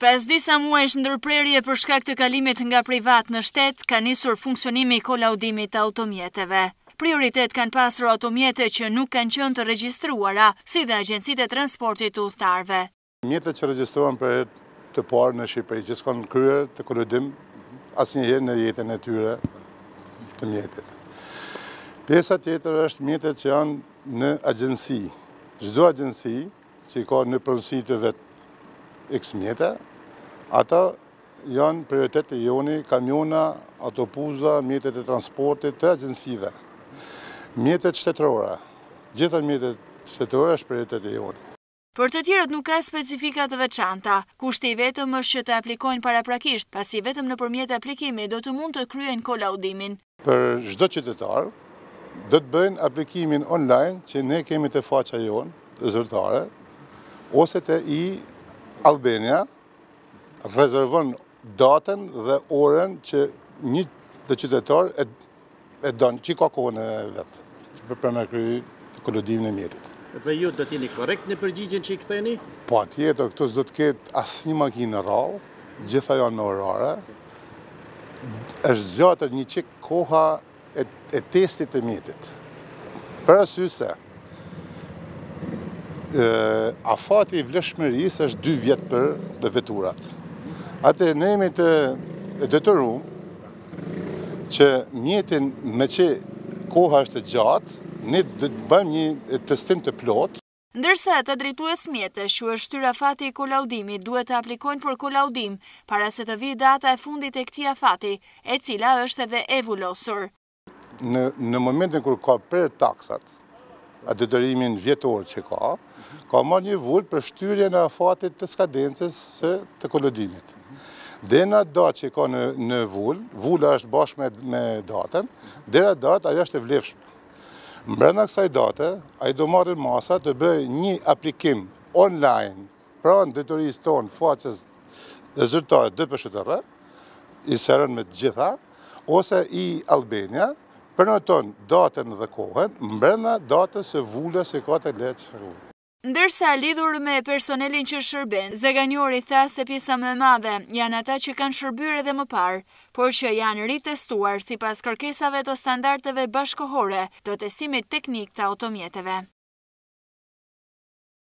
Pas disa muajsh ndërprerje për shkak të kalimit nga privat në shtet, ka nisur funksionimi i kolaudimit të automjeteve. Prioritet kanë pasur automjete që nuk kanë qenë të regjistruara, si dhe agjencitë e transportit të udhëtarëve. Mjetet që regjistrohen për herë të parë në Shqipëri, që s'kanë kryer kolaudim asnjëherë në jetën e tyre të mjetit. Pjesa tjetër është mjetet që janë në agjenci. Çdo agjenci që i ka në pronësi të vet X mjete, ata janë prioritet i joni kamiona, autobuza, mjetet e transportit të agjensive. Mjetet shtetërore, gjitha mjetet shtetërore është prioritet i joni. Për të tjerët nuk ka specifika të veçanta. Kushti i vetëm është që të aplikojnë paraprakisht, pasi vetëm nëpërmjet aplikimit do të mund të kryejnë kolaudimin. Për çdo qytetar, do të bëjnë aplikimin online që ne kemi te faqja jonë zyrtare, ose te e-Albania, rezervon datën dhe orën që një qytetar e don, që e ka kohën e vet, për me kry kolaudimin e mjetit. Dhe ju do t'jeni korekt në përgjigjen që i ktheni? Patjetër, këtu s'do të ketë asnjë makinë në radhë, gjitha janë me orare, Është zgjatur një çik koha e testit të mjetit. Për arsye se afati i vlefshmërisë është 2 vjet për veturat. Atë ne jemi të detyruar që mjetin meqë koha është e gjatë, ne do të bëjmë një testim të plotë. Ndërsa ata drejtues mjetesh që u është shtyrë afati i kolaudimit duhet të aplikojnë për kolaudim para se të vijë data e fundit e këtij afati, e cila është edhe e vulosur. Në momentin kur ka prerë taksat, atë detyrimin vjetor që ka, ka marrë një vulë për shtyrjen e afatit të skadencës së kolaudimit. Deri në atë datë që ka në vulë, vula është bashkë me datën, deri në atë datë ajo është e vlefshme. Mbrenda kësaj date, ai do marrë masa të bëjë një aplikim online pranë drejtorisë tonë faqes dhe zyrtare DPSHTRR, i sërën me të gjitha, ose e-Albania, prenoton datën dhe kohën mbrenda datës së vulës e ka të lehtë shërru. Ndërsa, lidhur me personelin që shërben, Zeganjori tha se pjesa më e madhe janë ata që kanë shërbyer edhe më parë, por që janë ritestuar sipas kërkesave të standardeve bashkëkohore të testimit teknik të automjeteve.